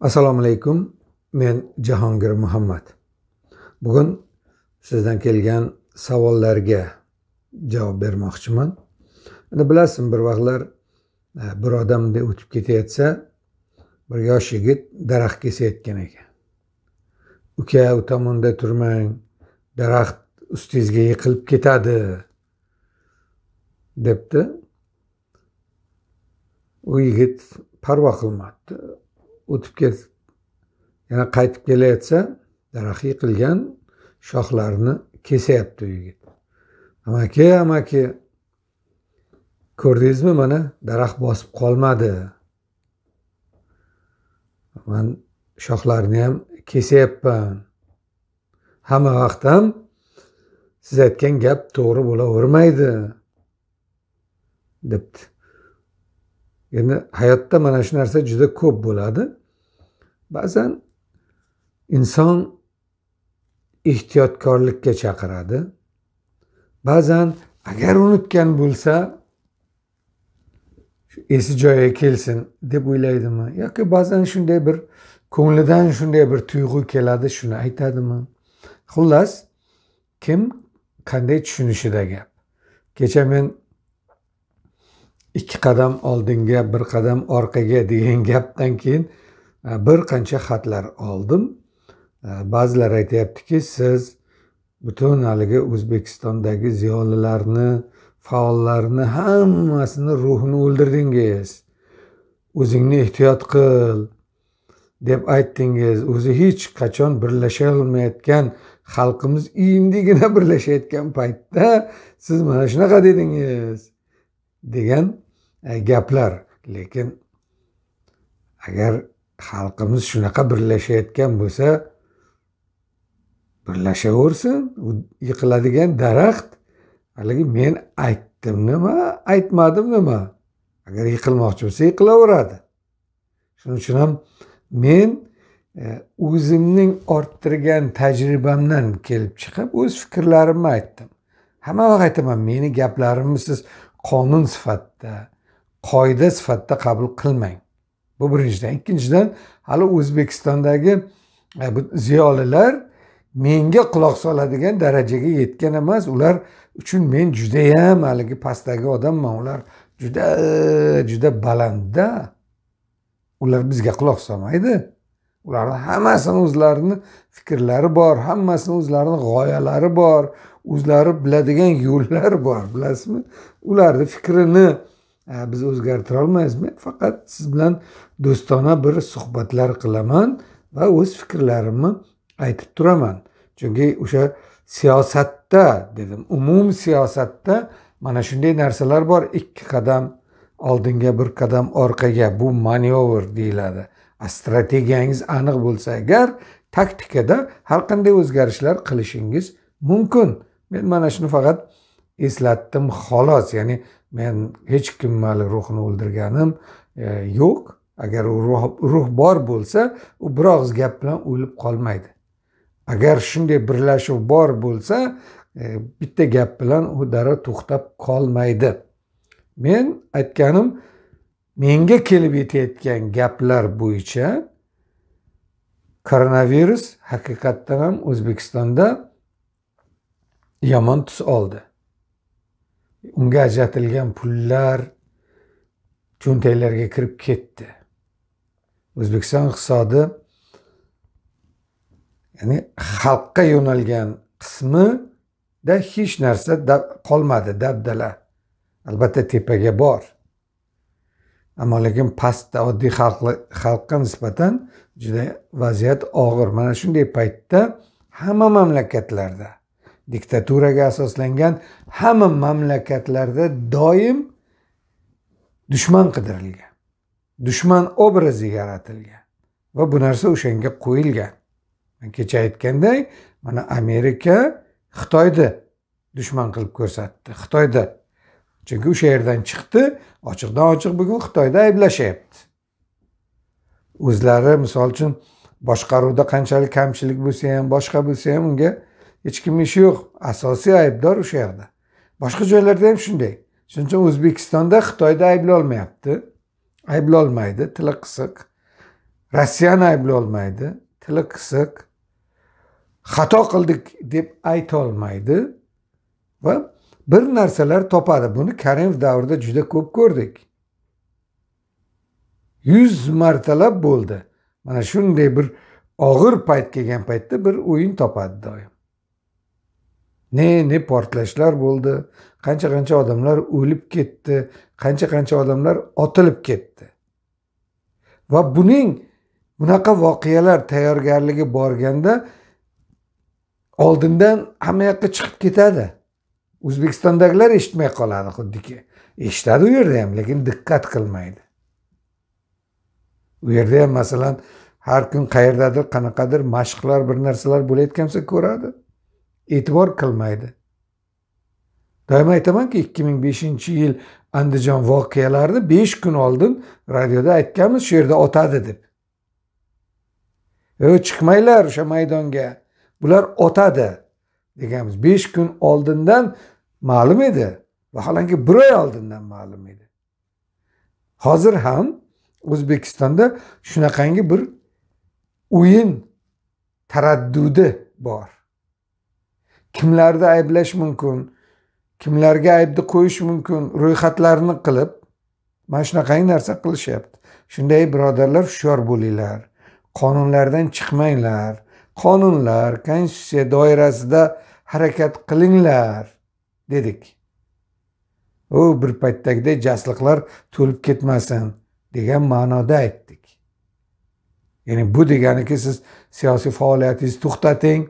assalomu alaykum men jahongir muhammad. Bugun sizdan kelgan savollarga javob bermoqchiman. Endi bilasizmi bir vaqtlar e, bir odam o'tib ketayotsa bir yosh yigit daraxt kesayotgan ekan. Uka u tomonda turmang daraxt ustingizga yiqilib ketadi debdi. U yigit parvo qilmabdi. O'tib ketib yana qaytib kelayotsa daraxt yiqilgan shoxlarini kesyapti u yigit amaki amaki ko'rdingizmi mana daraxt bosib qolmadi. Man shoxlarini ham kesyapman hamma vaqt ham siz aytgan gap to'g'ri bo'lavermaydi debdi. Endi hayotda mana shu narsa juda ko'p bo'ladi. Ba'zan inson ehtiyotkorlikka chaqiradi. Ba'zan agar unutgan bo'lsa esi joyiga kelsin deb o'ylaydimi? Yoki ba'zan shunday bir ko'nglidan shunday bir tuyg'u keladi shuni aytadimi? Xullas kim qanday tushunishida gap? Kecha men ikki qadam oldinga bir qadam orqaga degan gapdan keyin E, bir qancha xatlar oldim. E, ba'zilar aytyaptiki siz butun haligi o'zbekistondagi ziyolilarni faollarni hammasini ruhini o'ldirdingiz. O'zingni ehtiyot qil deb aytdingiz. O'zi hech qachon birlasholmayotgan xalqimiz endigina birlashayotgan paytda siz mana shunaqa dedingiz degan e, gaplar. Lekin agar xalqimiz shunaqa birlashayotgan bo'lsa birlashaversin yiqiladigan daraxt haligi men aytdim nima aytmadim nima agar yiqilmoqchi bo'lsa yiqilaveradi. Shuning uchun ham men e, o'zimning orttirgan tajribamdan kelib chiqib o'z fikrlarimni aytdim. Hamma vaqt aytaman meni gaplarimni siz qonun sifatida qoida sifatida qabul qilmang. Bu birinchidan. Ikkinchidan hali o'zbekistondagi e, ziyolilar menga quloq soladigan darajaga yetgan emas. Ular uchun men judayam haligi pastdagi odamman. Ular juda juda balandda. Ular bizga quloq solmaydi. Ularni hammasini o'zlarini fikrlari bor hammasini o'zlarini g'oyalari bor o'zlari biladigan yo'llari bor bilasizmi? Ularni fikrini biz o'zgartira olmaymiz faqat siz bilan do'stona bir suhbatlar qilaman va o'z fikrlarimni aytib turaman. Chunki o'sha siyosatda dedim umum siyosatda mana shunday narsalar bor. Ikki qadam oldinga bir qadam orqaga. Bu manevr deyiladi. Strategiyangiz aniq bo'lsa agar taktikada har qanday o'zgarishlar qilishingiz mumkin. Men mana shuni faqat eslatdim xolos. Ya'ni men hech kimni ruhini o'ldirganim e, yo'q. Agar u ruh bor bo'lsa u bir og'iz gap bilan o'lib qolmaydi. Agar shunday birlashuv bor bo'lsa e, bitta gap bilan u darrov to'xtab qolmaydi. Men aytganim menga kelib yetayotgan gaplar bo'yicha koronavirus haqiqatdan ham o'zbekistonda yomon tus oldi. Unga ajratilgan pullar cho'ntaklarga kirib ketdi. O'zbekiston iqtisodi ya'ni xalqqa yo'nalgan qismida hech narsa qolmadi dabdala. Albatta tepaga bor. Ammo lekin pastda oddiy xalqqa nisbatan juda vaziyat og'ir. Mana shunday paytda hamma mamlakatlarda diktaturaga asoslangan hamma mamlakatlarda doim dushman qidirilgan dushman obrazi yaratilgan va bu narsa o'shanga qo'yilgan. Man kecha aytganday mana amerika xitoyni dushman qilib ko'rsatdi xitoyda. Chunki o'sha yerdan chiqdi ochiqdan ochiq bugun xitoyda ayblashyapti. O'zlari misol uchun boshqaruvda qanchalik kamchilik bo'lsa ham boshqa bo'lsa ham unga hech kimni ishi yo'q. Asosiy aybdor o'sha yerda boshqa joylarda ham shunday. Shuning uchun o'zbekistonda xitoyda ayblolmayapti. Ayblolmaydi. Tili qisiq rossiyani ayblolmaydi. Tili qisiq xato qildik deb aytolmaydi. Va bir narsalar topadi. Buni karimov davrida juda ko'p ko'rdik. Yuz martalab bo'ldi. Mana shunday bir og'ir payt kelgan paytda bir o'yin topadi doim. Ne ne portlashlar bo'ldi. Qancha qancha odamlar o'lib ketdi. Qancha qancha odamlar otilib ketdi. Va buning bunaqa voqealar tayyorgarligi borganda oldindan hamma yoqqa chiqib ketadi. O'zbekistondagilar eshitmay qoladi xuddiki. Eshitadi u yerda ham lekin diqqat qilmaydi. U yerda ham masalan har kun qayerdadir qanaqadir mashqlar bir narsalar bo'layotgan bo'lsa ko'radi. E'tibor qilmaydi. Doim aytamanki ikki ming beshinchi yil andijon voqealarini besh kun oldin radioda aytganmiz shu yerda otadi deb. E chiqmanglar o'sha maydonga bular otadi deganmiz. Besh kun oldindan ma'lum edi vaholanki bir oy oldindan ma'lum edi. Hozir ham o'zbekistonda shunaqangi bir o'yin taraddudi bor. Kimlarni ayblash mumkin kimlarga aybni qo'yish mumkin ro'yxatlarni qilib mana shunaqangi narsa qilishyapti. Shunday birodarlar hushyor bo'linglar qonunlardan chiqmanglar qonunlar konstitutsiya doirasida harakat qilinglar dedik. U bir paytdagidek jasliqlar to'lib ketmasin degan ma'noda aytdik. Ya'ni bu deganiki siz siyosiy faoliyatingizni to'xtating.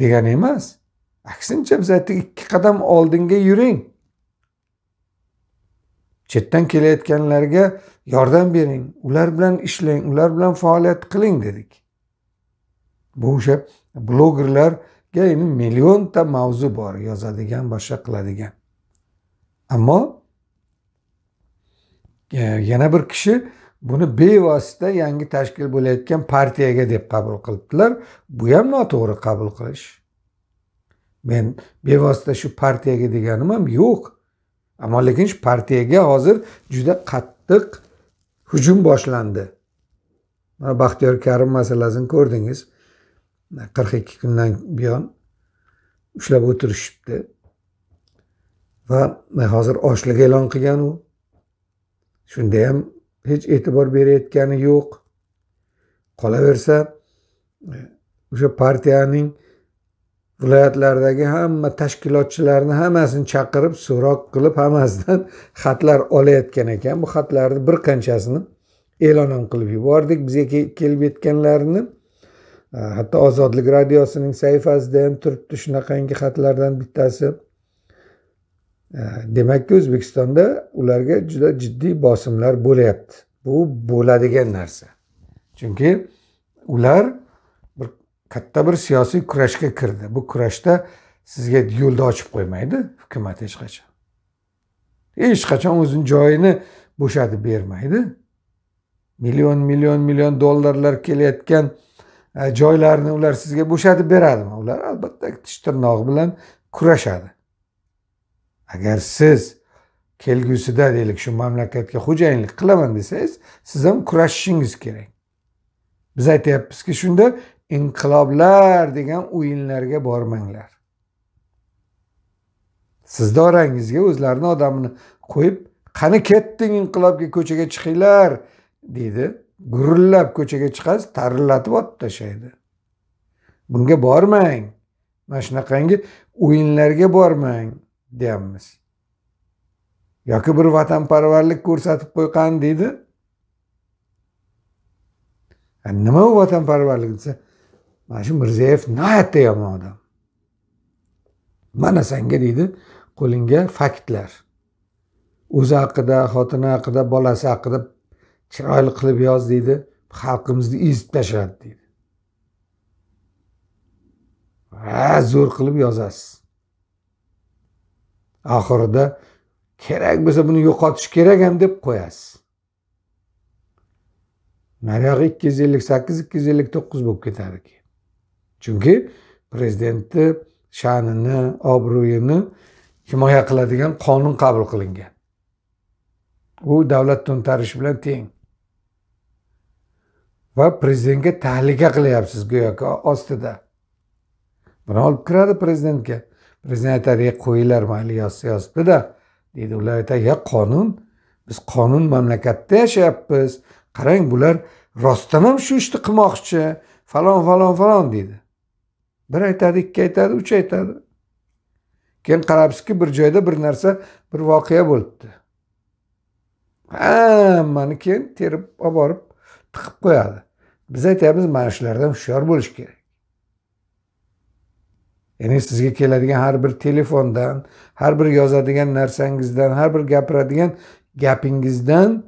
Degani emas. Aksincha biz aytdik ikki qadam oldinga yuring. Chetdan kelayotganlarga yordam bering. Ular bilan ishlang ular bilan faoliyat qiling dedik. Bu o'sha blogerlarga endi millionta mavzu bor yozadigan boshqa qiladigan. Ammo e, yana bir kishi buni bevosita yangi tashkil bo'layotgan partiyaga deb qabul qilibdilar. Bu ham noto'g'ri qabul qilish. Men bevosita shu partiyaga deganim ham yo'q. Ammo lekin shu partiyaga hozir juda qattiq hujum boshlandi. Mana baxtiyor karim masalasini ko'rdingiz. Qirq ikki kundan buyon ushlab o'tirishibdi. Va hozir ochlik e'lon qilgan u. Shunda ham hech e'tibor berayotgani yo'q. Qolaversa o'sha partiyaning viloyatlardagi hamma tashkilotchilarni hammasini chaqirib so'roq qilib hammasidan xatlar olayotgan ekan. Bu xatlarni bir qanchasini e'lon ham qilib yubordik. Bizga kelib yetganlarini e, hatto ozodlik radiosining sahifasida ham turibdi shunaqangi xatlardan bittasi. Demakki o'zbekistonda ularga juda jiddiy bosimlar bo'lyapti. Bu bo'ladigan narsa. Chunki ular bir katta bir siyosiy kurashga kirdi. Bu kurashda sizga yo'lni ochib qo'ymaydi hukumat hech qachon. Hech qachon o'zini joyini bo'shatib bermaydi. Million million million dollarlar kelayotgan e, joylarni ular sizga bo'shatib beradimi ular albatta tish tirnog'i bilan kurashadi. Agar siz kelgusida deylik shu mamlakatga xo'jayinlik qilaman desangiz siz ham kurashishingiz kerak. Biz aytyapmizki shunda inqiloblar degan o'yinlarga bormanglar. Sizni orangizga o'zlarini odamini qo'yib qani ketding inqilobga ko'chaga chiqinglar deydi. Gurillab ko'chaga chiqasiz tarillatib otib tashlaydi. Bunga bormang. Mana shunaqangi o'yinlarga bormang. Deyapmiz. Yoki bir vatanparvarlik ko'rsatib qo'ygan deydi. Nima u vatanparvarlik desa mana shu mirziyoyev nihoyatda yomon odam. Mana senga deydi qo'lingga faktlar. O'zi haqida xotini haqida bolasi haqida chiroyli qilib yoz deydi xalqimizni ezib tashladi deydi. Ha zo'r qilib yozasiz. Oxirida kerak bo'lsa buni yo'qotish kerak ham deb qo'yasiz. Nariyog'i ikki yuz ellik sakkiz ikki yuz ellik to'qqiz bo'lib ketadi keyin chunki prezidentni sha'nini obro'yini himoya qiladigan qonun qabul qilingan. U davlat to'ntarishi bilan teng. Va prezidentga tahlika qilyapsiz go'yoki ostida. Buni olib kiradi prezidentga. Prezident aytadi e qo'yinglar mayli yozsa yozibdida deydi ular aytadi ya qonun? Biz qonun mamlakatda yashayapmiz. Qarang bular rostdan ham shu ishni qilmoqchi. Falon falon falon deydi. Bir aytadi ikki aytadi uch aytadi. Keyin qarabsizki bir joyda bir narsa bir voqea bo'libdi. Hammani keyin terib olib borib tiqib qo'yadi. Biz aytyapmiz mana shulardan hushyor bo'lish kerak. Ya'ni sizga keladigan har bir telefondan har bir yozadigan narsangizdan har bir gapiradigan gapingizdan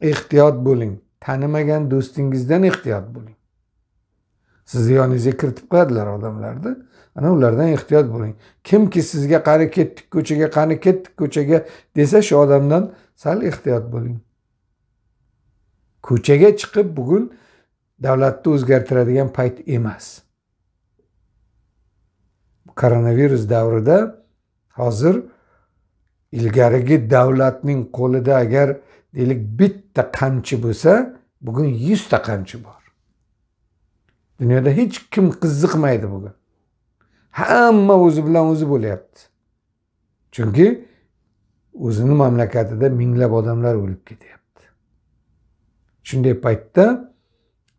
ehtiyot bo'ling. Tanimagan do'stingizdan ehtiyot bo'ling. Sizni yoningizga kiritib qo'yadilar odamlarni. Ana ulardan ehtiyot bo'ling. Kimki sizga qani ketdik ko'chaga qani ketdik ko'chaga desa shu odamdan sal ehtiyot bo'ling. Ko'chaga chiqib bugun davlatni o'zgartiradigan payt emas. Koronavirus davrida hozir ilgarigi davlatning qo'lida agar deylik bitta qamchi bo'lsa bugun yuzta qamchi bor. Dunyoda hech kim qiziqmaydi bugun. Hamma o'zi bilan o'zi bo'lyapti. Chunki o'zini mamlakatida minglab odamlar o'lib ketyapti. Shunday paytda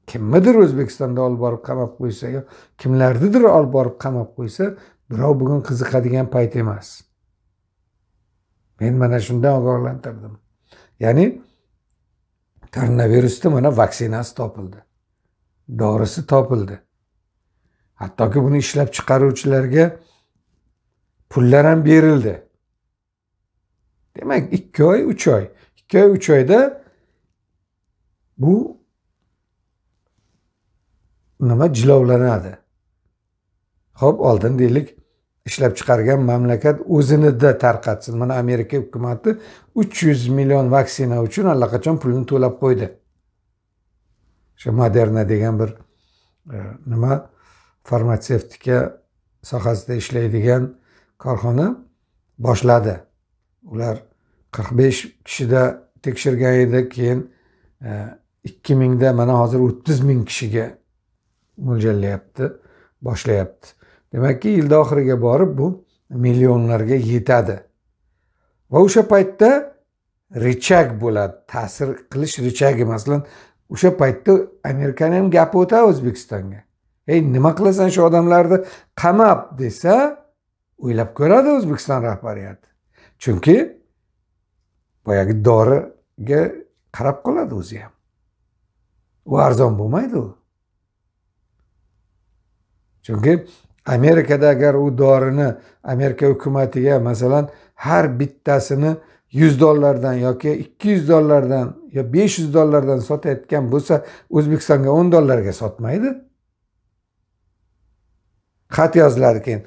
kimnidir o'zbekistonda olib borib qamab qo'ysa yo kimlarnidir olib borib qamab qo'ysa birov bugun qiziqadigan payt emas. Men mana shundan ogohlantirdim. Ya'ni koronavirusni mana vaksinasi topildi. Dorisi topildi. Hattoki buni ishlab chiqaruvchilarga pullar ham berildi. Demak ikki oy uch oy. Ikki oy uch oyda bu nima jilovlanadi? Ho'p oldin deylik ishlab chiqargan mamlakat o'zinida tarqatsin. Mana amerika hukumati uch yuz million vaksina uchun allaqachon pulni to'lab qo'ydi. O'sha moderna degan bir e, nima farmatsevtika sohasida ishlaydigan korxona boshladi. Ular qirq besh kishida tekshirgan edi keyin e, ikki mingda mana hozir o'ttiz ming kishiga mo'ljallayapti boshlayapti. Demakki yilni oxiriga borib bu millionlarga yetadi. Va o'sha paytda richag bo'ladi ta'sir qilish richagi. Masalan o'sha paytda amerikani ham gapi o'tadi o'zbekistonga. Ey nima qilasan shu odamlarni? Qamab desa o'ylab ko'radi o'zbekiston rahbariyati. Chunki boyagi doriga qarab qoladi o'zi ham. U arzon bo'lmaydi u. chunki amerikada agar u dorini amerika hukumatiga masalan har bittasini yuz dollardan yoki ikki yuz dollardan yo besh yuz dollardan sotayotgan bo'lsa o'zbekistonga o'n dollarga sotmaydi. Xat yoziladi keyin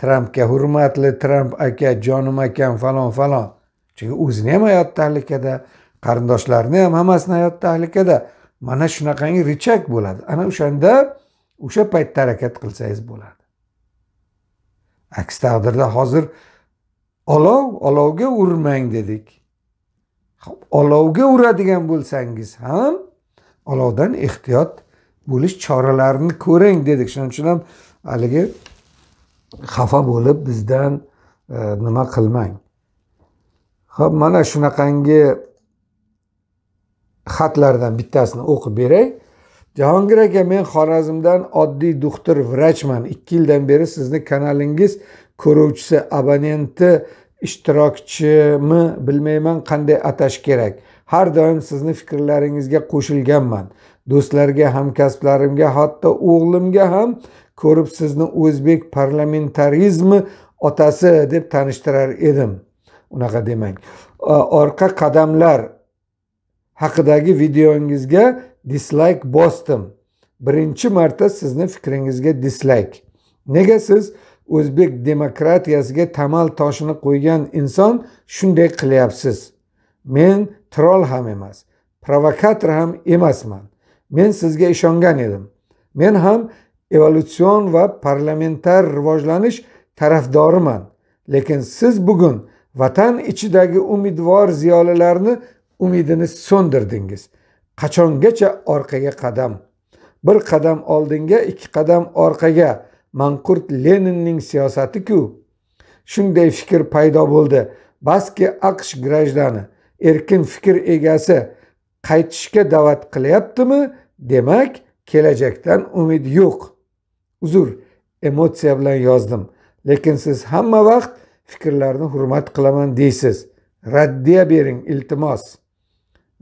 trampga hurmatli tramp aka jonim akam falon falon. Chunki o'zini ham hayot tahlikada qarindoshlarini ham hammasini hayot tahlikada. Mana shunaqangi richak bo'ladi. Ana o'shanda o'sha paytda harakat qilsangiz bo'ladi. Aks taqdirda hozir olov olovga urmang dedik. Olovga uradigan bo'lsangiz ham olovdan ehtiyot bo'lish choralarini ko'ring dedik. Shuning uchun ham haligi xafa bo'lib bizdan e, nima qilmang. Ho'p mana shunaqangi xatlardan bittasini o'qib beray. Jahongir aka men xorazmdan oddiy doktor vrachman. Ikki yildan beri sizni kanalingiz ko'ruvchisi abonenti ishtirokchimi bilmayman qanday atash kerak. Har doim sizni fikrlaringizga qo'shilganman. Do'stlarga hamkasblarimga hatto o'g'limga ham ko'rib sizni o'zbek parlamentarizmi otasi deb tanishtirar edim. Unaqa demang. Orqa qadamlar haqidagi videongizga dislike bosdim. Birinchi marta sizni fikringizga dislike. Nega siz o'zbek demokratiyasiga tamal toshini qo'ygan inson shunday qilyapsiz? Men troll ham emas provokator ham emasman. Men sizga ishongan edim. Men ham evolyutsion va parlamentar rivojlanish tarafdoriman. Lekin siz bugun vatan ichidagi umidvor ziyolilarni umidini so'ndirdingiz. Qachongacha orqaga qadam? Bir qadam oldinga ikki qadam orqaga. Manqurt leninning siyosati-ku. Shunday fikr paydo bo'ldi. Baski aqsh grajdani erkin fikr egasi qaytishga da'vat qilyaptimi? Demak kelajakdan umid yo'q. Uzr emotsiya bilan yozdim. Lekin siz hamma vaqt fikrlarni hurmat qilaman deysiz. Raddiya bering iltimos.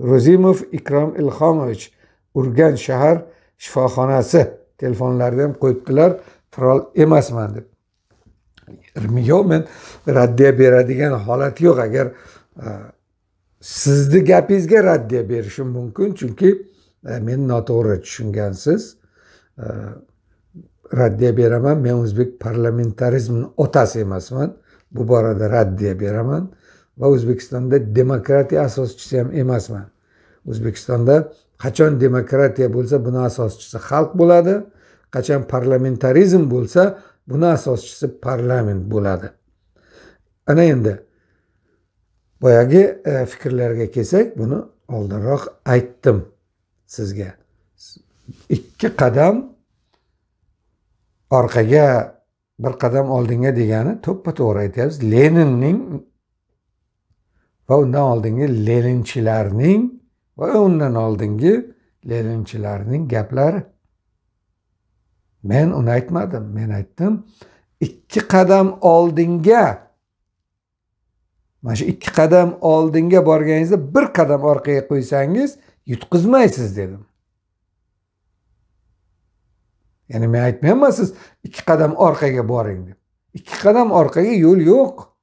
Ro'zimov ikrom ilhomovich urgan shahar shifoxonasi. Telefonlarida ham qo'yibdilar faol emasman deb. Yo'q men raddiya beradigan holat yo'q. Agar e, sizni gapingizga raddiya berishim mumkin chunki e, meni noto'g'ri tushungansiz. E, raddiya beraman men o'zbek parlamentarizmini otasi emasman. Bu borada raddiya beraman. Va o'zbekistonda demokratiya asoschisi ham emasman. O'zbekistonda qachon demokratiya bo'lsa buni asoschisi xalq bo'ladi qachon parlamentarizm bo'lsa buni asoschisi parlament bo'ladi. Ana endi boyagi e, fikrlarga kelsak buni oldinroq aytdim sizga. Ikki qadam orqaga bir qadam oldinga degani to'ppa to'g'ri aytyapsiz. Leninning va undan oldingi leninchilarning va undan oldingi leninchilarning gaplari. Men uni aytmadim men aytdim ikki qadam oldinga mana shu ikki qadam oldinga borganingizda bir qadam orqaga qo'ysangiz yutqizmaysiz dedim. Ya'ni men aytmayapman siz ikki qadam orqaga boring deb ikki qadam orqaga yo'l yo'q.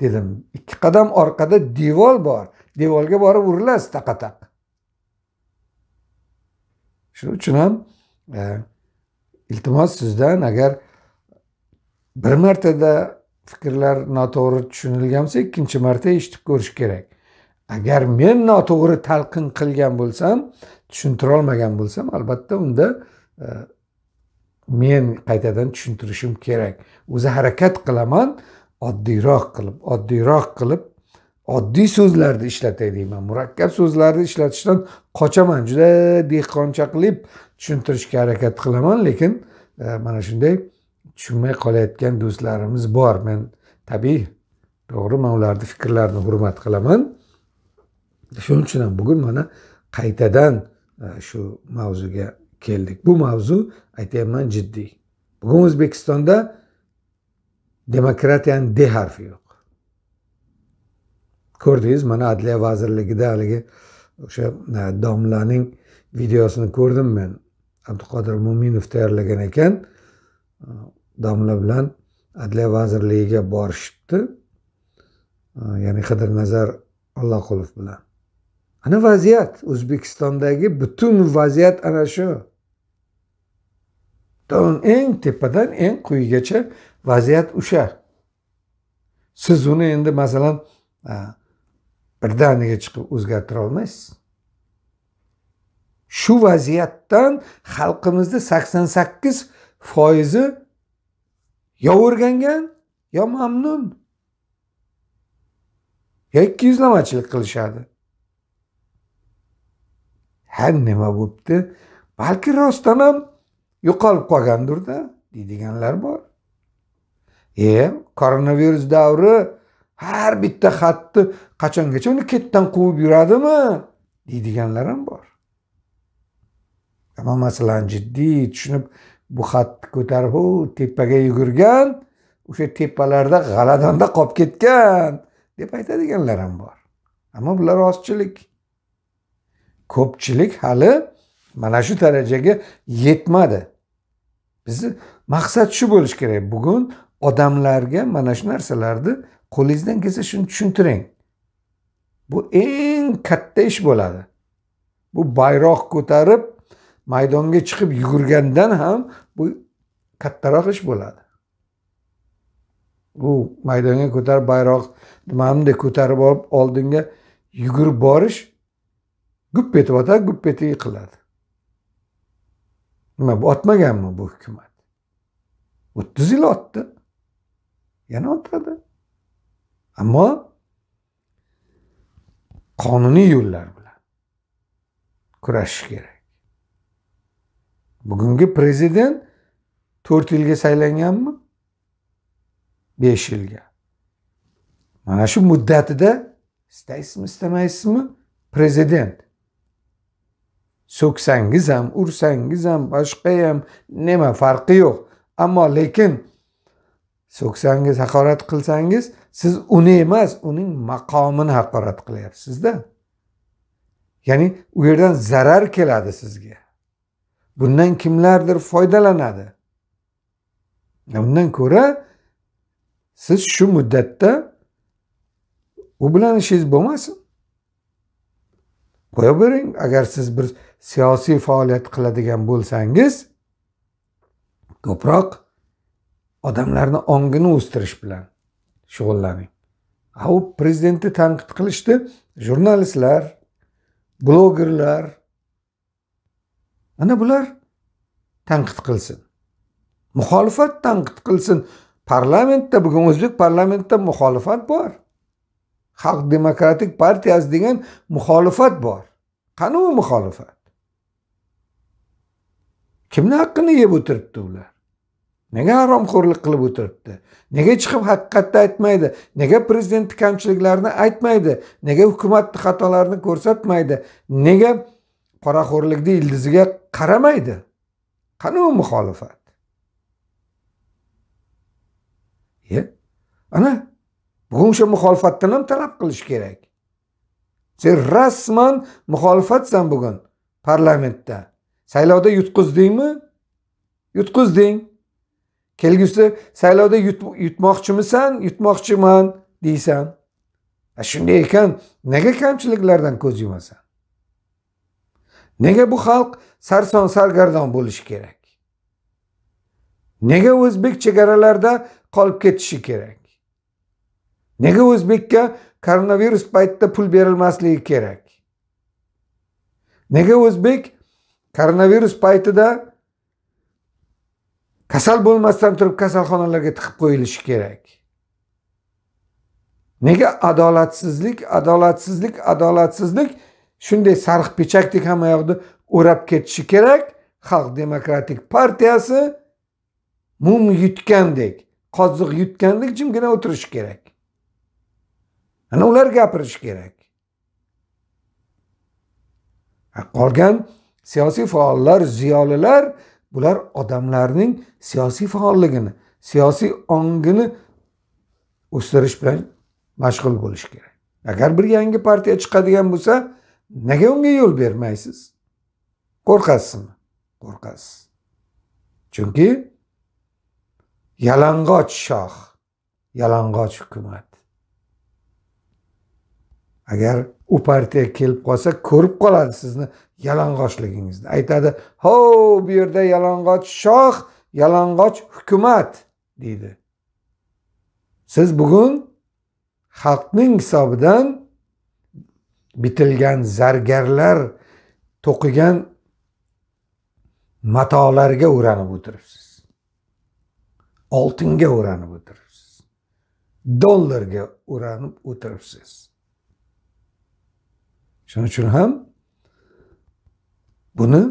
Dedim ikki qadam orqada devor bor. Devorga borib urilasiz taqa taq shuning uchun ham e, iltimos sizdan agar bir martada fikrlar noto'g'ri tushunilgan bo'lsa ikkinchi marta eshitib ko'rish kerak. Agar men noto'g'ri talqin qilgan bo'lsam tushuntirolmagan bo'lsam albatta unda e, men qaytadan tushuntirishim kerak. O'zi harakat qilaman oddiyroq qilib oddiyroq qilib oddiy so'zlarni ishlatay deyman murakkab so'zlarni ishlatishdan qochaman. Juda dehqoncha qilib tushuntirishga harakat qilaman lekin e, mana shunday tushunmay qolayotgan do'stlarimiz bor. Men tabiiy to'g'ri man ularni fikrlarini hurmat qilaman. Shuning uchun ham bugun mana qaytadan e, shu mavzuga keldik. Bu mavzu aytyapman jiddiy. Bugun o'zbekistonda demokratiyani d harfi yo'q ko'rdingiz mana adliya vazirligida haligi o'sha domlaning videosini ko'rdim men. Abduqodir mo'minov tayyorlagan ekan. Domla bilan adliya vazirligiga borishibdi. Ya'ni qidirnazar alloqulov bilan. Ana vaziyat. O'zbekistondagi butun vaziyat ana shu. Eng tepadan eng quyigacha vaziyat o'sha. Siz uni endi masalan birdaniga chiqib o'zgartira olmaysiz. Shu vaziyatdan xalqimizni sakson sakkiz foizi yo o'rgangan yo mamnun. Yo ikki yuzlamachilik qilishadi. Ha nima bo'libdi balki rostdan ham yo'qolib qolgandirda deydiganlar bor. E koronavirus davri har bitta xatni qachongacha uni ketdan quvib yuradimi? Deydiganlar ham bor. Ammo masalani jiddiy tushunib bu xatni ko'tarib u tepaga yugurgan o'sha tepalarda g'aladonda qolib ketgan deb aytadiganlar ham bor. Ammo bular ozchilik ko'pchilik hali mana shu darajaga yetmadi. Bizni maqsad shu bo'lishi kerak. Bugun odamlarga mana shu narsalarni qo'lingizdan kelsa shuni tushuntiring. Bu eng katta ish bo'ladi. Bu bayroq ko'tarib maydonga chiqib yugurgandan ham bu kattaroq ish bo'ladi. Bu maydonga ko'tarib bayroq nimamni ko'tarib olib oldinga yugurib borish gup etib otadi gup etib yiqiladi nima bu otmaganmi bu hukumat? O'ttiz yil otdi. Yana otadi ammo qonuniy yo'llar bilan kurashish kerak. Bugungi prezident to'rt yilga saylanganmi? Besh yilga. Mana shu muddatida istaysizmi istamaysizmi? Prezident. So'ksangiz ham ursangiz ham boshqa ham nima farqi yo'q. Ammo lekin so'ksangiz haqorat qilsangiz siz uni emas uning maqomini haqorat qilyapsizda. Ya'ni u yerdan zarar keladi sizga. Bundan kimlardir foydalanadi. Undan ko'ra siz shu muddatda u bilan ishingiz bo'lmasin. Qo'yavering agar siz bir siyosiy faoliyat qiladigan bo'lsangiz ko'proq odamlarni ongini o'stirish bilan shug'ullaning. A u prezidentni tanqid qilishdi jurnalistlar blogerlar. Mana bular tanqid qilsin. Muxolifat tanqid qilsin. Parlamentda bugun o'zbek parlamentida muxolifat bor. Xalq demokratik partiyasi degan muxolifat bor. Qani u muxolifat? Kimni haqqini yeb o'tiribdi ular? Nega haromxo'rlik qilib o'tiribdi? Nega chiqib haqiqatni aytmaydi? Nega prezidentni kamchiliklarini aytmaydi? Nega hukumatni xatolarini ko'rsatmaydi? Nega poraxo'rlikni ildiziga qaramaydi? Qani u muxolifat? E ana bugun o'sha muxolifatdan ham talab qilish kerak. Sen rasman muxolifatsan bugun parlamentda. Saylovda yutqizdingmi yutqizding kelgusi saylovda yutmoqchimisan yutmoqchiman deysan. Shunday ekan nega kamchiliklardan ko'z yumasan? Nega bu xalq sarson sargardon bo'lishi kerak? Nega o'zbek chegaralarda qolib ketishi kerak? Nega o'zbekka koronavirus paytida pul berilmasligi kerak? Nega o'zbek koronavirus paytida kasal bo'lmasdan turib kasalxonalarga tiqib qo'yilishi kerak. Nega adolatsizlik adolatsizlik adolatsizlik? Shunday sariq pechakdek hamma yoqni o'rab ketishi kerak. Xalq demokratik partiyasi mum yutgandek qoziq yutgandek jimgina o'tirishi kerak. Ana ular gapirishi kerak. Qolgan siyosiy faollar ziyolilar bular odamlarning siyosiy faolligini siyosiy ongini o'stirish bilan mashg'ul bo'lish kerak. Agar bir yangi partiya chiqadigan bo'lsa nega unga yo'l bermaysiz? Qo'rqasizmi? Qo'rqasiz. Chunki yalang'och shoh yalang'och hukumat. Agar u partiya kelib qolsa ko'rib qoladi sizni yalang'ochligingizni. Aytadi ho bu yerda yalang'och shoh yalang'och hukumat deydi. Siz bugun xalqning hisobidan bitilgan zargarlar to'qigan matolarga o'ranib o'tiribsiz. Oltinga o'ranib o'tiribsiz. Dollarga o'ranib o'tiribsiz. Shuning uchun ham buni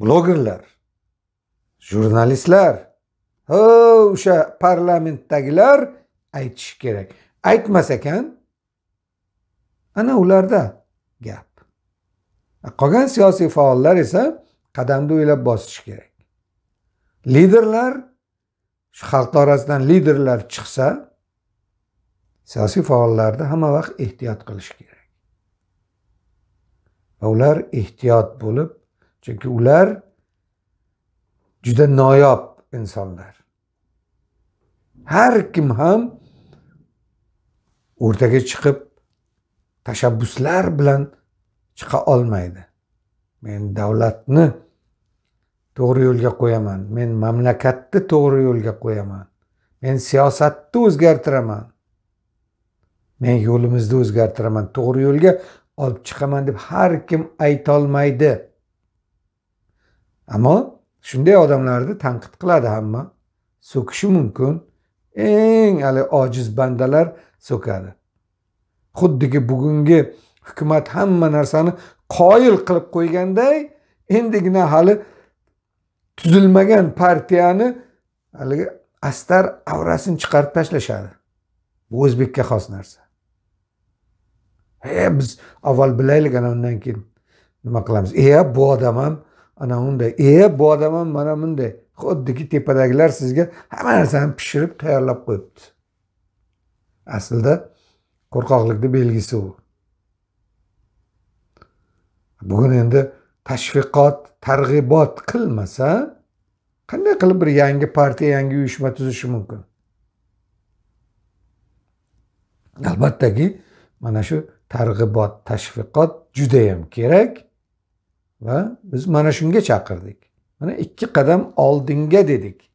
blogerlar jurnalistlar o'sha parlamentdagilar aytishi kerak. Aytmas ekan ana ularda gap. E, qolgan siyosiy faollar esa qadamni o'ylab bosishi kerak. Liderlar shu xalq orasidan liderlar chiqsa siyosiy faollarni hamma vaqt ehtiyot qilish kerak. Va ular ehtiyot bo'lib chunki ular juda noyob insonlar. Har kim ham o'rtaga chiqib tashabbuslar bilan chiqa olmaydi. Men davlatni to'g'ri yo'lga qo'yaman men mamlakatni to'g'ri yo'lga qo'yaman men siyosatni o'zgartiraman men yo'limizni o'zgartiraman to'g'ri yo'lga olib chiqaman deb har kim aytolmaydi. Ammo shunday odamlarni tanqid qiladi hamma. So'kishi mumkin. Eng hali ojiz bandalar so'kadi. Xuddiki bugungi hukumat hamma narsani qoyil qilib qo'yganday endigina hali tuzilmagan partiyani haligi astar avrasini chiqarib tashlashadi. Bu o'zbekka xos narsa. He biz avval bilaylik ana undan keyin nima qilamiz? E bu odam ham ana unday. E bu odam ham mana bunday. Xuddiki tepadagilar sizga hamma narsani pishirib tayyorlab qo'yibdi. Aslida qo'rqoqlikni belgisi u. Bugun endi tashviqot targ'ibot qilmasa qanday qilib bir yangi partiya yangi uyushma tuzishi mumkin? Albattaki mana shu targ'ibot tashviqot judayam kerak va biz mana shunga chaqirdik. Mana ikki qadam oldinga dedik.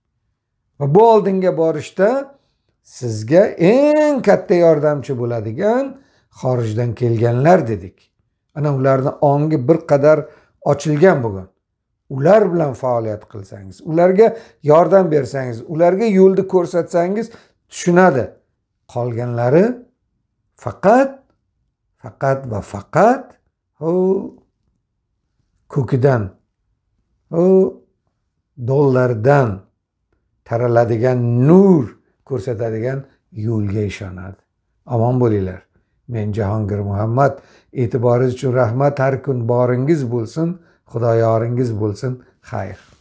Va bu oldinga borishda sizga eng katta yordamchi bo'ladigan xorijdan kelganlar dedik. Ana ularni ongi bir qadar ochilgan bugun. Ular bilan faoliyat qilsangiz ularga yordam bersangiz ularga yo'lni ko'rsatsangiz tushunadi. Qolganlari faqat faqat va faqat u ko'kidan u dollardan taraladigan nur ko'rsatadigan yo'lga ishonadi. Omon bo'linglar. Men jahongir muhammad e'tiboringiz uchun rahmat. Har kun boringiz bo'lsin xudoyoringiz bo'lsin. Xayr.